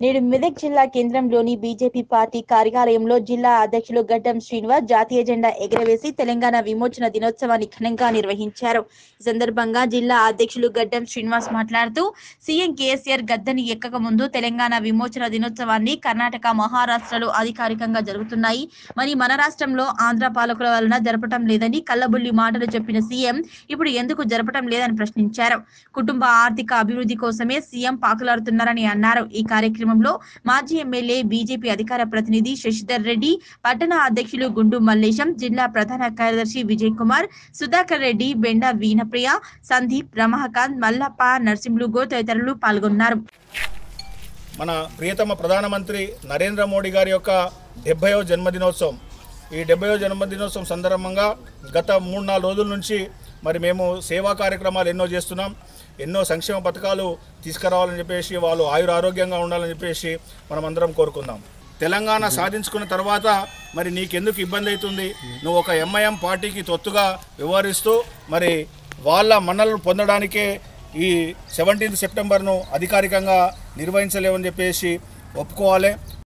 నేడు మెదక్ జిల్లా కేంద్రంలోని బీజేపీ పార్టీ కార్యాలయంలో జిల్లా అధ్యక్షులు గడ్డం శ్రీనివాస్ జాతీయ జెండా ఎగరవేసి తెలంగాణ విమోచన దినోత్సవాన్ని ఘనంగా నిర్వహించారు. ఈ సందర్భంగా జిల్లా అధ్యక్షులు గడ్డం శ్రీనివాస్ మాట్లాడుతూ సీఎం కేసీఆర్ గద్దని ఎక్కక ముందు తెలంగాణ విమోచన దినోత్సవాన్ని కర్ణాటక మహారాష్ట్రలో అధికారికంగా జరుగుతున్నాయి. మరి మన రాష్ట్రంలో ఆంధ్ర పాలకుల వలన జరపటం లేదని కల్లబుల్లి మాటలు చెప్పిన సీఎం ఇప్పుడు ఎందుకు జరపటం లేదని ప్రశ్నించారు. కుటుంబ ఆర్థిక అభివృద్ధి కోసమే సీఎం పాకులాడుతున్నారని అన్నారు. ఈ కార్యక్రమం కార్యక్రమంలో మాజీ ఎమ్మెల్యే బీజేపీ అధికార ప్రతినిధి శశిధర్ రెడ్డి పట్టణ అధ్యక్షులు గుండు మల్లేశం జిల్లా ప్రధాన కార్యదర్శి విజయ్ కుమార్ సుధాకర్ రెడ్డి బెండా వీణప్రియ సందీప్ రమహకాంత్ మల్లప్ప నరసింహులు తదితరులు పాల్గొన్నారు. మన ప్రియతమ ప్రధానమంత్రి నరేంద్ర మోడీ గారి యొక్క డెబ్బయో జన్మదినోత్సవం. ఈ డెబ్బయో జన్మదినోత్సవం సందర్భంగా గత మూడు నాలుగు రోజుల నుంచి మరి మేము సేవా కార్యక్రమాలు ఎన్నో చేస్తున్నాం. ఎన్నో సంక్షేమ పథకాలు తీసుకురావాలని చెప్పేసి వాళ్ళు ఆయుర ఆరోగ్యంగా ఉండాలని చెప్పేసి మనం అందరం కోరుకుందాం. తెలంగాణ సాధించుకున్న తర్వాత మరి నీకెందుకు ఇబ్బంది అవుతుంది? నువ్వు ఒక ఎంఐఎం పార్టీకి తొత్తుగా వ్యవహరిస్తూ మరి వాళ్ళ మన్నలను పొందడానికే ఈ సెవెంటీన్త్ సెప్టెంబర్ను అధికారికంగా నిర్వహించలేమని చెప్పేసి ఒప్పుకోవాలి.